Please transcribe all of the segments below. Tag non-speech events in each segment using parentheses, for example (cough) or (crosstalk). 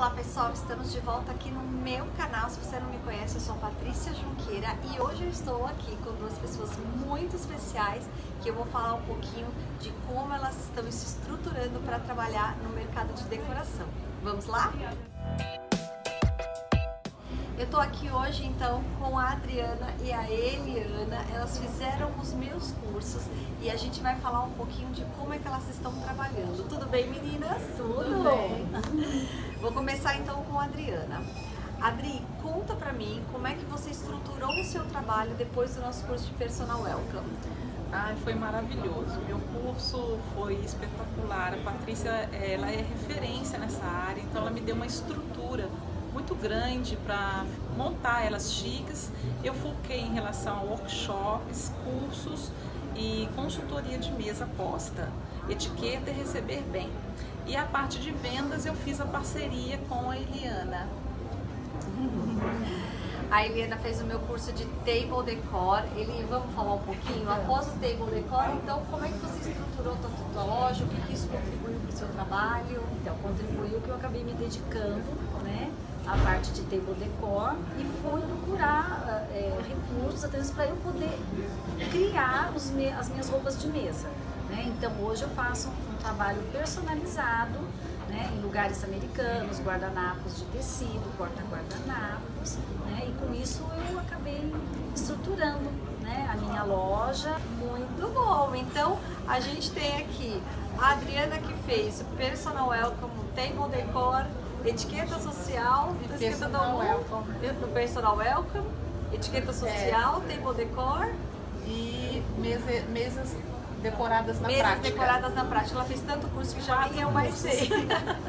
Olá pessoal, estamos de volta aqui no meu canal. Se você não me conhece, eu sou Patrícia Junqueira e hoje eu estou aqui com duas pessoas muito especiais que eu vou falar um pouquinho de como elas estão se estruturando para trabalhar no mercado de decoração. Vamos lá? Eu tô aqui hoje então com a Adriana e a Eliana. Elas fizeram os meus cursos e a gente vai falar um pouquinho de como é que elas estão trabalhando. Tudo bem, meninas? Tudo bem. (laughs) Vou começar então com a Adriana. Adri, conta pra mim como é que você estruturou o seu trabalho depois do nosso curso de Personal Welcome. Ai, foi maravilhoso. Meu curso foi espetacular. A Patrícia, ela é referência nessa área, então ela me deu uma estrutura muito grande para montar elas chiques. Eu foquei em relação a workshops, cursos e consultoria de mesa posta, etiqueta e receber bem. E a parte de vendas eu fiz a parceria com a Eliana. (laughs) A Eliana fez o meu curso de Table Decor. Ele, vamos falar um pouquinho? Após o Table Decor, então, como é que você estruturou tanto a tua loja? O que, que isso contribuiu para o seu trabalho? Então, contribuiu que eu acabei me dedicando, né? A parte de table decor e fui procurar é, recursos até para eu poder criar me, as minhas roupas de mesa. Né? Então hoje eu faço um, trabalho personalizado né? em lugares americanos, guardanapos de tecido, porta-guardanapos né? e com isso eu acabei estruturando né? a minha loja. Muito bom! Então a gente tem aqui a Adriana que fez Personal Welcome, Table Decor, etiqueta social, tá personal welcome. No personal welcome, etiqueta social, é. table decor e mesa, mesas decoradas na mesas prática. decoradas na prática. Ela fez tanto curso que já nem eu mais sei.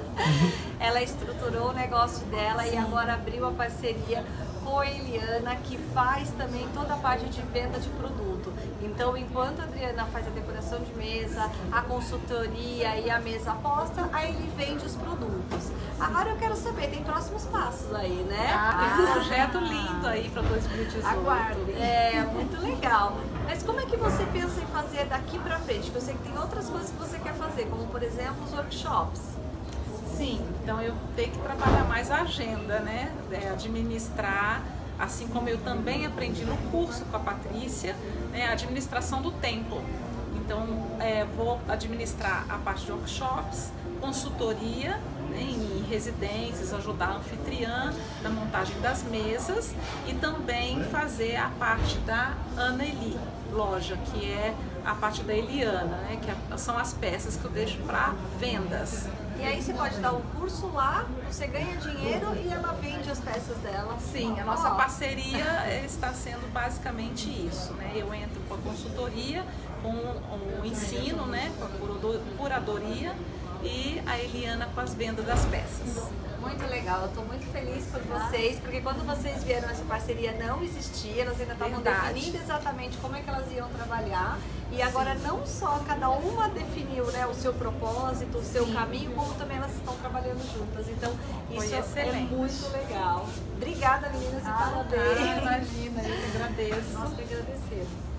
(laughs) ela estruturou o negócio dela Sim. e agora abriu a parceria com a Eliana, que faz também toda a parte de venda de produto. Então, enquanto a Adriana faz a decoração de mesa, a consultoria e a mesa aposta, aí ele vende os produtos. Agora eu quero saber, tem próximos passos aí, né? Ah, tem um projeto lindo aí para 2018. Aguarde. É, muito legal. Mas como é que você pensa em fazer daqui para frente? Porque eu sei que tem outras coisas que você quer fazer, como por exemplo os workshops. Então eu tenho que trabalhar mais a agenda, né? É, administrar, assim como eu também aprendi no curso com a Patrícia, né? a administração do tempo. Então, é, vou administrar a parte de workshops, consultoria né, em residências, ajudar a anfitriã na montagem das mesas e também fazer a parte da Anneli loja, que é a parte da Eliana, né, que são as peças que eu deixo para vendas. E aí você pode dar um curso lá, você ganha dinheiro e ela vende as peças dela. Sim, a nossa parceria está sendo basicamente isso, né? Eu entro com a consultoria, com o ensino, né, com a curadoria e a Eliana com as vendas das peças. Muito legal, eu estou muito feliz por vocês, porque quando vocês vieram essa parceria não existia, elas ainda estavam definindo exatamente como é que elas iam trabalhar. E agora Sim. não só cada uma definiu né, o seu propósito, o seu Sim. caminho, como também elas estão trabalhando juntas. Então, isso é muito legal. Obrigada, meninas, ah, e parabéns. Ah, imagina, eu que agradeço. Nós que agradecemos.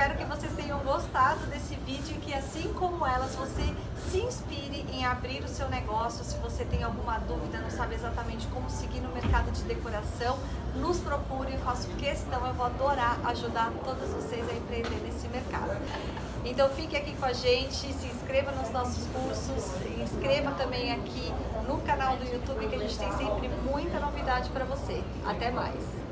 Espero que vocês tenham gostado desse vídeo e que assim como elas, você se inspire em abrir o seu negócio. Se você tem alguma dúvida, não sabe exatamente como seguir no mercado de decoração, nos procure, faço questão, eu vou adorar ajudar todas vocês a empreender nesse mercado. Então fique aqui com a gente, se inscreva nos nossos cursos, se inscreva também aqui no canal do YouTube que a gente tem sempre muita novidade para você. Até mais!